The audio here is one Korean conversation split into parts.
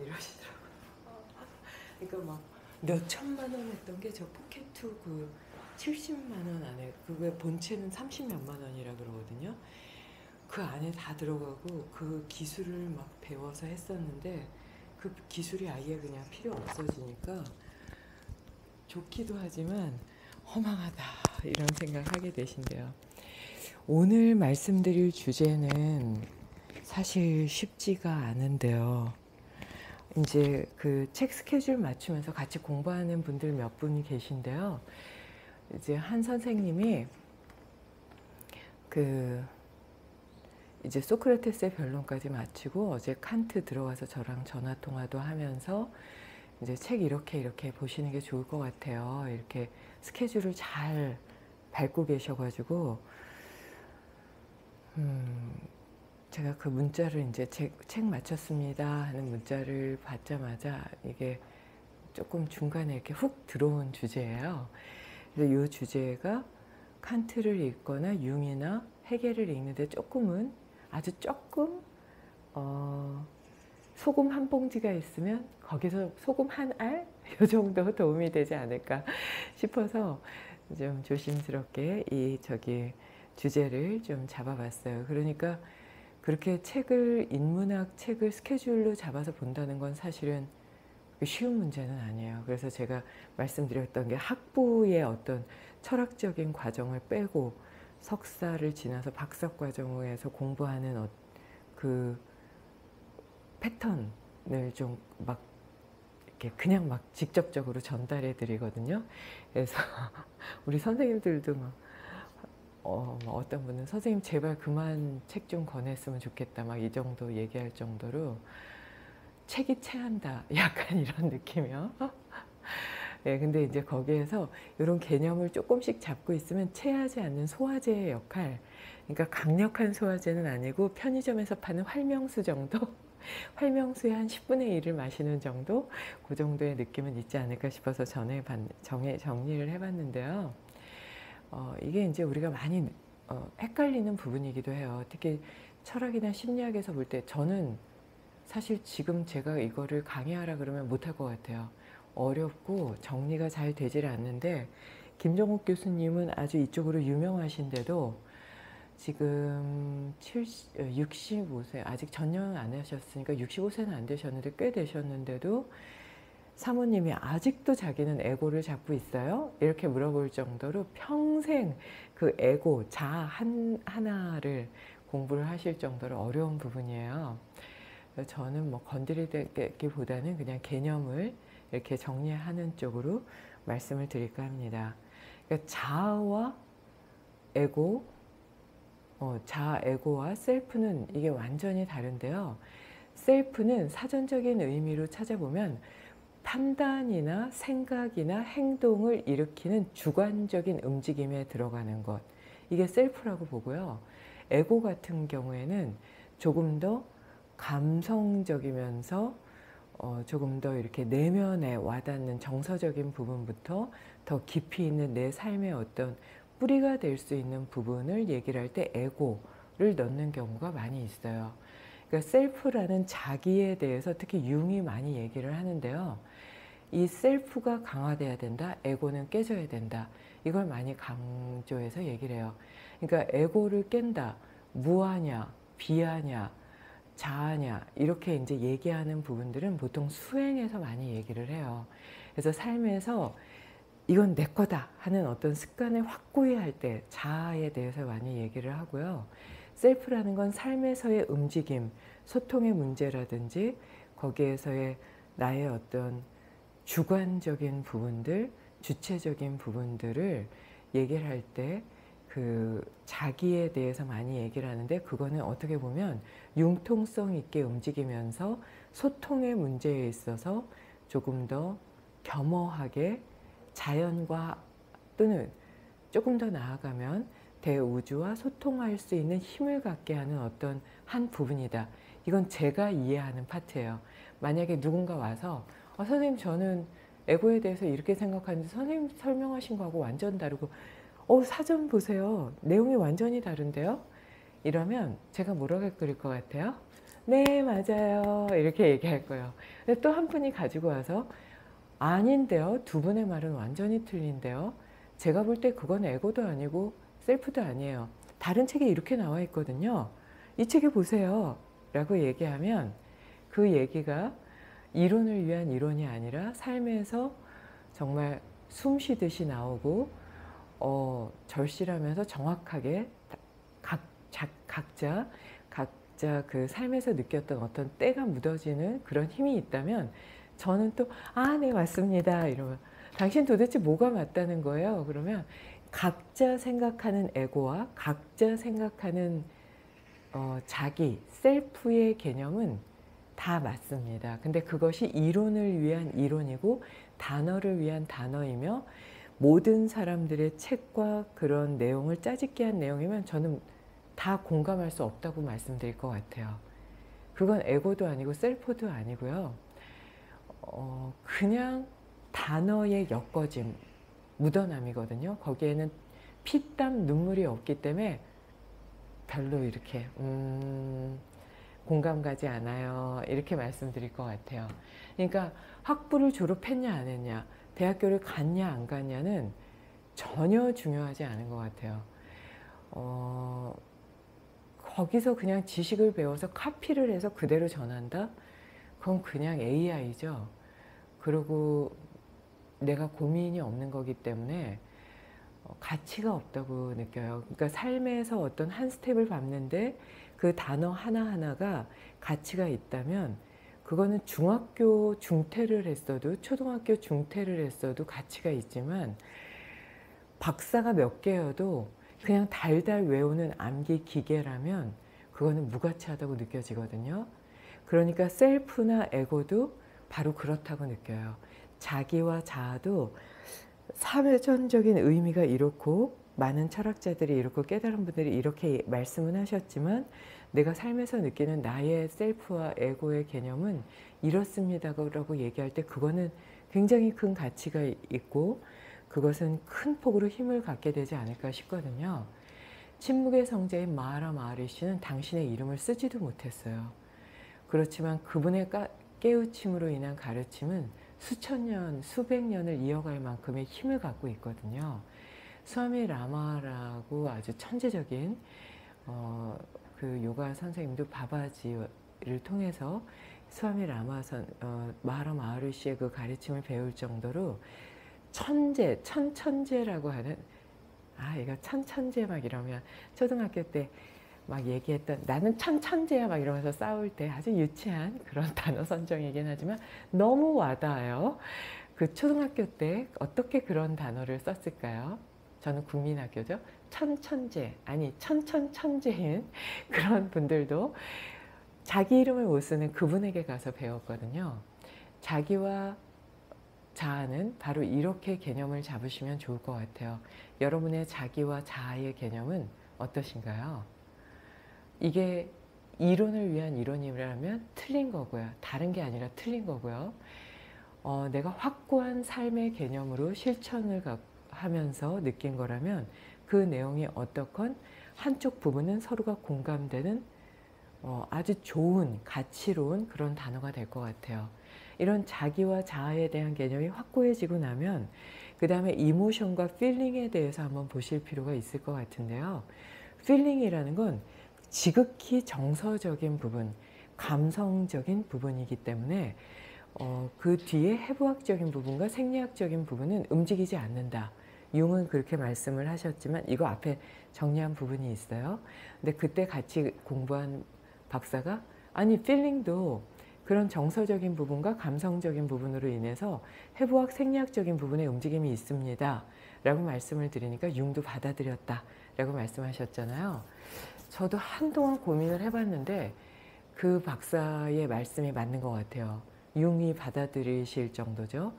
이러시더라고요. 그러니까 막 몇 천만 원 했던 게 저 포켓2 그 70만 원 안에 그게 본체는 30몇만 원이라 그러거든요. 그 안에 다 들어가고 그 기술을 막 배워서 했었는데 그 기술이 아예 그냥 필요 없어지니까 좋기도 하지만 허망하다 이런 생각하게 되신대요. 오늘 말씀드릴 주제는 사실 쉽지가 않은데요. 이제 그 책 스케줄 맞추면서 같이 공부하는 분들 몇 분이 계신데요. 이제 한 선생님이 그 이제 소크라테스의 변론까지 마치고 어제 칸트 들어와서 저랑 전화 통화도 하면서 이제 책 이렇게 이렇게 보시는 게 좋을 것 같아요. 이렇게 스케줄을 잘 밟고 계셔가지고 음 제가 그 문자를 이제 책, 책 마쳤습니다 하는 문자를 받자마자 이게 조금 중간에 이렇게 훅 들어온 주제예요. 그래서 이 주제가 칸트를 읽거나 융이나 해겔을 읽는데 조금은 아주 조금 어, 소금 한 봉지가 있으면 거기서 소금 한 알? 이 정도 도움이 되지 않을까 싶어서 좀 조심스럽게 이 저기 주제를 좀 잡아봤어요. 그러니까 그렇게 책을 인문학 책을 스케줄로 잡아서 본다는 건 사실은 쉬운 문제는 아니에요. 그래서 제가 말씀드렸던 게 학부의 어떤 철학적인 과정을 빼고 석사를 지나서 박사 과정에서 공부하는 어, 그 패턴을 좀 막 이렇게 그냥 막 직접적으로 전달해 드리거든요. 그래서 우리 선생님들도 막 어, 뭐 어떤 분은 선생님 제발 그만 책 좀 권했으면 좋겠다 막 이 정도 얘기할 정도로 책이 체한다 약간 이런 느낌이요. 예, 근데 이제 거기에서 이런 개념을 조금씩 잡고 있으면 체하지 않는 소화제의 역할 그러니까 강력한 소화제는 아니고 편의점에서 파는 활명수 정도 활명수의 한 10분의 1을 마시는 정도 그 정도의 느낌은 있지 않을까 싶어서 전에 정해, 정리를 해봤는데요. 어, 이게 이제 우리가 많이 어, 헷갈리는 부분이기도 해요. 특히 철학이나 심리학에서 볼 때 저는 사실 지금 제가 이거를 강의하라 그러면 못할 것 같아요. 어렵고 정리가 잘 되질 않는데 김정욱 교수님은 아주 이쪽으로 유명하신데도 지금 70, 65세 아직 전혀는 안 하셨으니까 65세는 안 되셨는데 꽤 되셨는데도 사모님이 아직도 자기는 에고를 잡고 있어요? 이렇게 물어볼 정도로 평생 그 에고, 자 한, 하나를 공부를 하실 정도로 어려운 부분이에요. 저는 뭐 건드리기보다는 그냥 개념을 이렇게 정리하는 쪽으로 말씀을 드릴까 합니다. 그러니까 자아와 에고, 어, 자아, 에고와 셀프는 이게 완전히 다른데요. 셀프는 사전적인 의미로 찾아보면 판단이나 생각이나 행동을 일으키는 주관적인 움직임에 들어가는 것. 이게 셀프라고 보고요. 에고 같은 경우에는 조금 더 감성적이면서 어, 조금 더 이렇게 내면에 와닿는 정서적인 부분부터 더 깊이 있는 내 삶의 어떤 뿌리가 될 수 있는 부분을 얘기를 할 때 에고를 넣는 경우가 많이 있어요. 그러니까 셀프라는 자기에 대해서 특히 융이 많이 얘기를 하는데요. 이 셀프가 강화돼야 된다. 에고는 깨져야 된다. 이걸 많이 강조해서 얘기를 해요. 그러니까 에고를 깬다. 무하냐, 비하냐, 자아냐 이렇게 이제 얘기하는 부분들은 보통 수행에서 많이 얘기를 해요. 그래서 삶에서 이건 내 거다 하는 어떤 습관을 확고히 할 때 자아에 대해서 많이 얘기를 하고요. 셀프라는 건 삶에서의 움직임, 소통의 문제라든지 거기에서의 나의 어떤 주관적인 부분들, 주체적인 부분들을 얘기를 할 때 그 자기에 대해서 많이 얘기를 하는데 그거는 어떻게 보면 융통성 있게 움직이면서 소통의 문제에 있어서 조금 더 겸허하게 자연과 또는 조금 더 나아가면 대우주와 소통할 수 있는 힘을 갖게 하는 어떤 한 부분이다. 이건 제가 이해하는 파트예요. 만약에 누군가 와서 어, 선생님 저는 에고에 대해서 이렇게 생각하는데 선생님 설명하신 거하고 완전 다르고 어 사전 보세요. 내용이 완전히 다른데요? 이러면 제가 뭐라고 그릴 것 같아요? 네 맞아요 이렇게 얘기할 거예요. 근데 또 한 분이 가지고 와서 아닌데요. 두 분의 말은 완전히 틀린데요. 제가 볼 때 그건 에고도 아니고 셀프도 아니에요. 다른 책에 이렇게 나와 있거든요. 이 책에 보세요. 라고 얘기하면 그 얘기가 이론을 위한 이론이 아니라 삶에서 정말 숨 쉬듯이 나오고 어, 절실하면서 정확하게 각, 자, 각자 각자 그 삶에서 느꼈던 어떤 때가 묻어지는 그런 힘이 있다면 저는 또 아 네 맞습니다 이러면 당신 도대체 뭐가 맞다는 거예요 그러면 각자 생각하는 에고와 각자 생각하는 어, 자기 셀프의 개념은 다 맞습니다 근데 그것이 이론을 위한 이론이고 단어를 위한 단어이며 모든 사람들의 책과 그런 내용을 짜집게 한 내용이면 저는 다 공감할 수 없다고 말씀드릴 것 같아요. 그건 에고도 아니고 셀프도 아니고요. 어, 그냥 단어의 엮어짐, 묻어남이거든요. 거기에는 피땀 눈물이 없기 때문에 별로 이렇게 음, 공감 가지 않아요. 이렇게 말씀드릴 것 같아요. 그러니까 학부를 졸업했냐 안 했냐 대학교를 갔냐 안 갔냐는 전혀 중요하지 않은 것 같아요. 어, 거기서 그냥 지식을 배워서 카피를 해서 그대로 전한다? 그건 그냥 AI죠. 그리고 내가 고민이 없는 거기 때문에 어, 가치가 없다고 느껴요. 그러니까 삶에서 어떤 한 스텝을 밟는데 그 단어 하나하나가 가치가 있다면 그거는 중학교 중퇴를 했어도 초등학교 중퇴를 했어도 가치가 있지만 박사가 몇 개여도 그냥 달달 외우는 암기 기계라면 그거는 무가치하다고 느껴지거든요. 그러니까 셀프나 에고도 바로 그렇다고 느껴요. 자기와 자아도 사회전적인 의미가 이렇고 많은 철학자들이 이렇고 깨달은 분들이 이렇게 말씀은 하셨지만 내가 삶에서 느끼는 나의 셀프와 에고의 개념은 이렇습니다라고 얘기할 때 그거는 굉장히 큰 가치가 있고 그것은 큰 폭으로 힘을 갖게 되지 않을까 싶거든요. 침묵의 성자인 마하라 마하리씨는 당신의 이름을 쓰지도 못했어요. 그렇지만 그분의 깨우침으로 인한 가르침은 수천 년, 수백 년을 이어갈 만큼의 힘을 갖고 있거든요. 수아미 라마라고 아주 천재적인 어, 그 요가 선생님도 바바지를 통해서 수아미 라마 선 어, 마하라 마하르시의 그 가르침을 배울 정도로 천재, 천천재라고 하는 아 이거 천천재 막 이러면 초등학교 때 막 얘기했던 나는 천천재야 막 이러면서 싸울 때 아주 유치한 그런 단어 선정이긴 하지만 너무 와닿아요. 그 초등학교 때 어떻게 그런 단어를 썼을까요? 저는 국민학교죠. 천천재 아니 천천천재인 그런 분들도 자기 이름을 못 쓰는 그분에게 가서 배웠거든요. 자기와 자아는 바로 이렇게 개념을 잡으시면 좋을 것 같아요. 여러분의 자기와 자아의 개념은 어떠신가요? 이게 이론을 위한 이론이라면 틀린 거고요. 다른 게 아니라 틀린 거고요. 어, 내가 확고한 삶의 개념으로 실천을 하면서 느낀 거라면 그 내용이 어떻건 한쪽 부분은 서로가 공감되는 어, 아주 좋은 가치로운 그런 단어가 될 것 같아요. 이런 자기와 자아에 대한 개념이 확고해지고 나면 그 다음에 emotion과 feeling에 대해서 한번 보실 필요가 있을 것 같은데요. feeling이라는 건 지극히 정서적인 부분, 감성적인 부분이기 때문에 어, 그 뒤에 해부학적인 부분과 생리학적인 부분은 움직이지 않는다. 융은 그렇게 말씀을 하셨지만 이거 앞에 정리한 부분이 있어요. 근데 그때 같이 공부한 박사가 아니 필링도 그런 정서적인 부분과 감성적인 부분으로 인해서 해부학 생리학적인 부분의 움직임이 있습니다. 라고 말씀을 드리니까 융도 받아들였다. 라고 말씀하셨잖아요. 저도 한동안 고민을 해봤는데 그 박사의 말씀이 맞는 것 같아요. 융이 받아들이실 정도죠.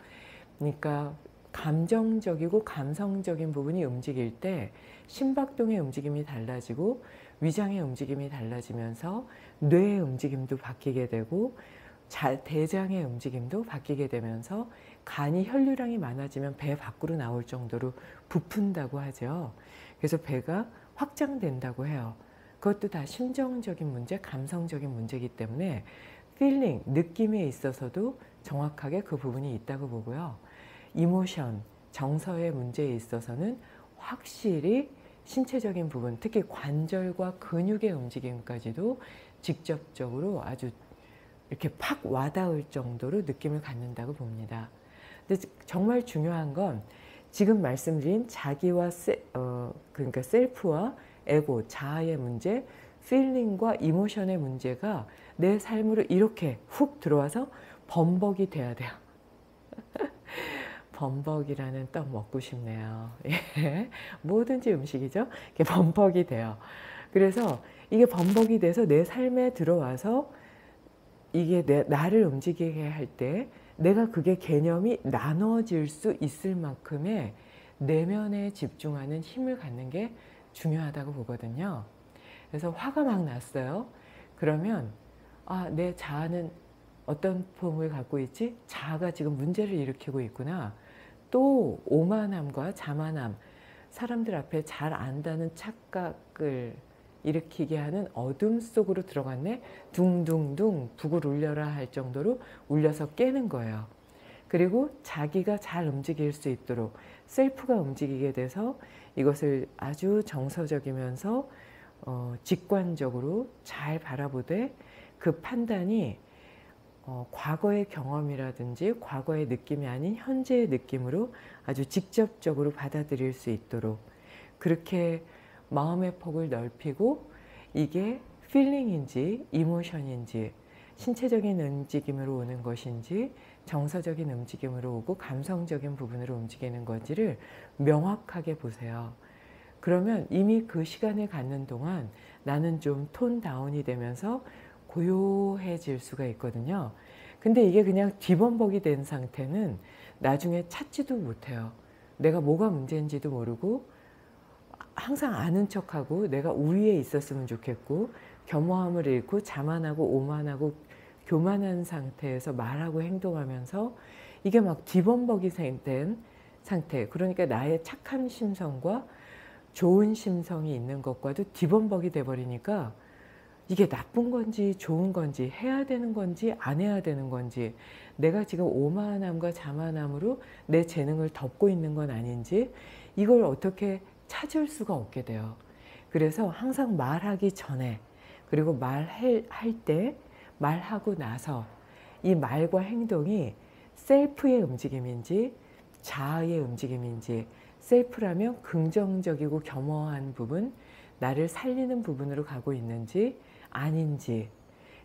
그러니까 감정적이고 감성적인 부분이 움직일 때 심박동의 움직임이 달라지고 위장의 움직임이 달라지면서 뇌의 움직임도 바뀌게 되고 대장의 움직임도 바뀌게 되면서 간이 혈류량이 많아지면 배 밖으로 나올 정도로 부푼다고 하죠. 그래서 배가 확장된다고 해요. 그것도 다 심정적인 문제, 감성적인 문제이기 때문에 feeling, 느낌에 있어서도 정확하게 그 부분이 있다고 보고요. 이모션, 정서의 문제에 있어서는 확실히 신체적인 부분, 특히 관절과 근육의 움직임까지도 직접적으로 아주 이렇게 팍 와닿을 정도로 느낌을 갖는다고 봅니다. 근데 정말 중요한 건 지금 말씀드린 자기와 세, 어, 그러니까 셀프와 에고, 자아의 문제, 필링과 이모션의 문제가 내 삶으로 이렇게 훅 들어와서 범벅이 돼야 돼요. 범벅이라는 떡 먹고 싶네요. 예. 뭐든지 음식이죠. 이게 범벅이 돼요. 그래서 이게 범벅이 돼서 내 삶에 들어와서 이게 내, 나를 움직이게 할 때 내가 그게 개념이 나눠질 수 있을 만큼의 내면에 집중하는 힘을 갖는 게 중요하다고 보거든요. 그래서 화가 막 났어요. 그러면 아, 내 자아는 어떤 폼을 갖고 있지? 자아가 지금 문제를 일으키고 있구나. 또 오만함과 자만함, 사람들 앞에 잘 안다는 착각을 일으키게 하는 어둠 속으로 들어갔네. 둥둥둥 북을 울려라 할 정도로 울려서 깨는 거예요. 그리고 자기가 잘 움직일 수 있도록 셀프가 움직이게 돼서 이것을 아주 정서적이면서 어, 직관적으로 잘 바라보되 그 판단이 어, 과거의 경험이라든지 과거의 느낌이 아닌 현재의 느낌으로 아주 직접적으로 받아들일 수 있도록 그렇게 마음의 폭을 넓히고 이게 필링인지 이모션인지 신체적인 움직임으로 오는 것인지 정서적인 움직임으로 오고 감성적인 부분으로 움직이는 건지를 명확하게 보세요. 그러면 이미 그 시간을 갖는 동안 나는 좀 톤 다운이 되면서 고요해질 수가 있거든요. 근데 이게 그냥 뒤범벅이 된 상태는 나중에 찾지도 못해요. 내가 뭐가 문제인지도 모르고 항상 아는 척하고 내가 우위에 있었으면 좋겠고 겸허함을 잃고 자만하고 오만하고 교만한 상태에서 말하고 행동하면서 이게 막 뒤범벅이 된 상태 그러니까 나의 착한 심성과 좋은 심성이 있는 것과도 뒤범벅이 돼버리니까 이게 나쁜 건지 좋은 건지 해야 되는 건지 안 해야 되는 건지 내가 지금 오만함과 자만함으로 내 재능을 덮고 있는 건 아닌지 이걸 어떻게 찾을 수가 없게 돼요. 그래서 항상 말하기 전에 그리고 말할 때 말하고 나서 이 말과 행동이 셀프의 움직임인지 자아의 움직임인지 셀프라면 긍정적이고 겸허한 부분 나를 살리는 부분으로 가고 있는지 아닌지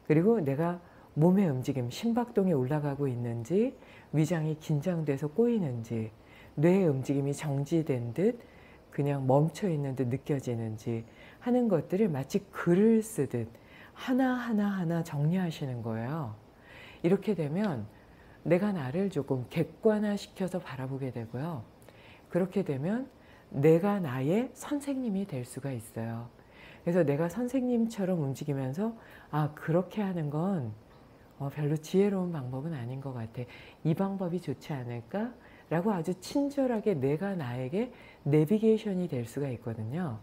그리고 내가 몸의 움직임, 심박동이 올라가고 있는지 위장이 긴장돼서 꼬이는지 뇌의 움직임이 정지된 듯 그냥 멈춰 있는 듯 느껴지는지 하는 것들을 마치 글을 쓰듯 하나하나 하나 정리하시는 거예요. 이렇게 되면 내가 나를 조금 객관화시켜서 바라보게 되고요. 그렇게 되면 내가 나의 선생님이 될 수가 있어요. 그래서 내가 선생님처럼 움직이면서 아 그렇게 하는 건 어, 별로 지혜로운 방법은 아닌 것 같아. 이 방법이 좋지 않을까? 라고 아주 친절하게 내가 나에게 내비게이션이 될 수가 있거든요.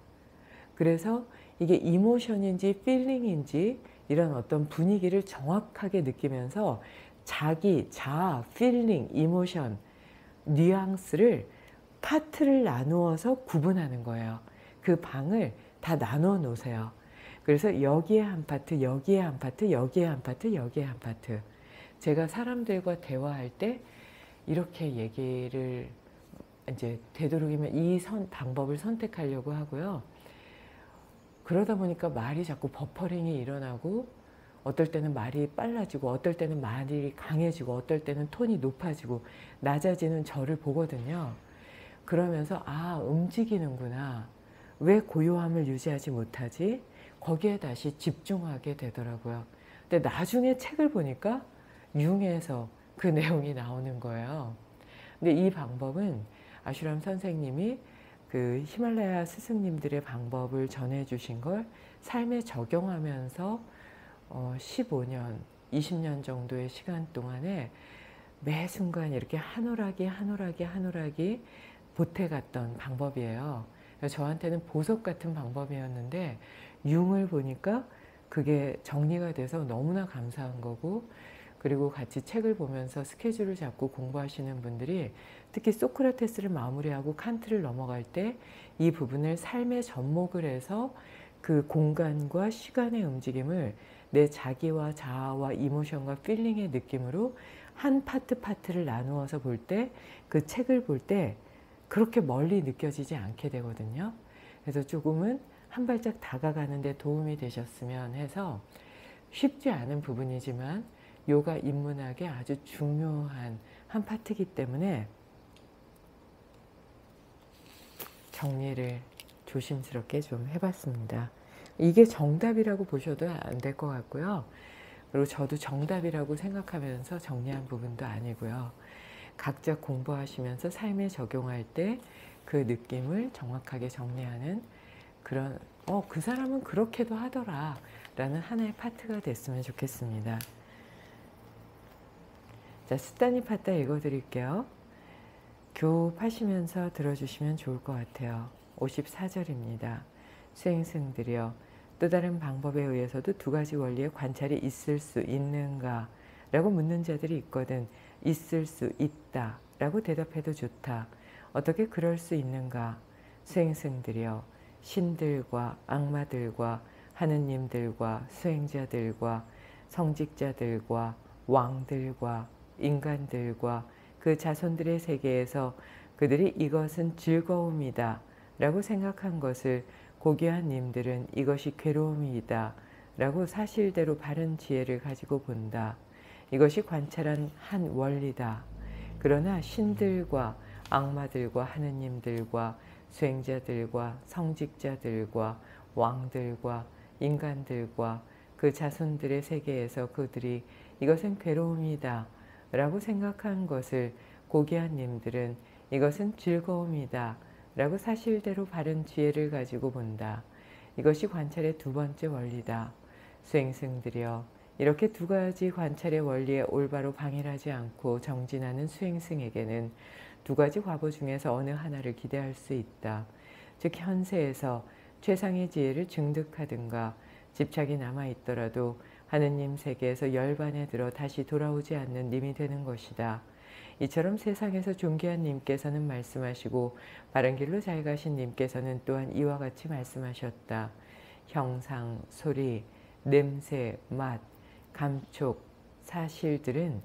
그래서 이게 emotion인지 feeling인지 이런 어떤 분위기를 정확하게 느끼면서 자기, 자아, feeling, emotion, 뉘앙스를 파트를 나누어서 구분하는 거예요. 그 방을 다 나눠 놓으세요. 그래서 여기에 한 파트, 여기에 한 파트, 여기에 한 파트, 여기에 한 파트. 제가 사람들과 대화할 때 이렇게 얘기를 이제 되도록이면 이 선, 방법을 선택하려고 하고요. 그러다 보니까 말이 자꾸 버퍼링이 일어나고 어떨 때는 말이 빨라지고 어떨 때는 말이 강해지고 어떨 때는 톤이 높아지고 낮아지는 저를 보거든요. 그러면서 아 움직이는구나. 왜 고요함을 유지하지 못하지? 거기에 다시 집중하게 되더라고요. 근데 나중에 책을 보니까 융에서 그 내용이 나오는 거예요. 근데 이 방법은 아슈람 선생님이 그 히말라야 스승님들의 방법을 전해주신 걸 삶에 적용하면서 어 15년, 20년 정도의 시간 동안에 매 순간 이렇게 한오라기 한오라기 한오라기 보태갔던 방법이에요. 저한테는 보석 같은 방법이었는데 융을 보니까 그게 정리가 돼서 너무나 감사한 거고 그리고 같이 책을 보면서 스케줄을 잡고 공부하시는 분들이 특히 소크라테스를 마무리하고 칸트를 넘어갈 때 이 부분을 삶의 접목을 해서 그 공간과 시간의 움직임을 내 자기와 자아와 이모션과 필링의 느낌으로 한 파트 파트를 나누어서 볼 때 그 책을 볼 때 그렇게 멀리 느껴지지 않게 되거든요. 그래서 조금은 한 발짝 다가가는 데 도움이 되셨으면 해서 쉽지 않은 부분이지만 요가 인문학의 아주 중요한 한 파트이기 때문에 정리를 조심스럽게 좀 해봤습니다. 이게 정답이라고 보셔도 안 될 것 같고요. 그리고 저도 정답이라고 생각하면서 정리한 부분도 아니고요. 각자 공부하시면서 삶에 적용할 때 그 느낌을 정확하게 정리하는 그런 어 그 사람은 그렇게도 하더라 라는 하나의 파트가 됐으면 좋겠습니다. 자 스타니 파타 읽어드릴게요. 교흡하시면서 들어주시면 좋을 것 같아요. 54절입니다. 수행승들이여 또 다른 방법에 의해서도 두 가지 원리의 관찰이 있을 수 있는가 라고 묻는 자들이 있거든 있을 수 있다 라고 대답해도 좋다. 어떻게 그럴 수 있는가 수행승들이여 신들과 악마들과 하느님들과 수행자들과 성직자들과 왕들과 인간들과 그 자손들의 세계에서 그들이 이것은 즐거움이다 라고 생각한 것을 고귀한 님들은 이것이 괴로움이다 라고 사실대로 바른 지혜를 가지고 본다. 이것이 관찰한 한 원리다. 그러나 신들과 악마들과 하느님들과 수행자들과 성직자들과 왕들과 인간들과 그 자손들의 세계에서 그들이 이것은 괴로움이다 라고 생각한 것을 고귀한 님들은 이것은 즐거움이다 라고 사실대로 바른 지혜를 가지고 본다. 이것이 관찰의 두 번째 원리다. 수행승들이여 이렇게 두 가지 관찰의 원리에 올바로 방일하지 않고 정진하는 수행승에게는 두 가지 과보 중에서 어느 하나를 기대할 수 있다. 즉 현세에서 최상의 지혜를 증득하든가 집착이 남아있더라도 하느님 세계에서 열반에 들어 다시 돌아오지 않는 님이 되는 것이다. 이처럼 세상에서 존귀한 님께서는 말씀하시고 바른 길로 잘 가신 님께서는 또한 이와 같이 말씀하셨다. 형상, 소리, 냄새, 맛, 감촉, 사실들은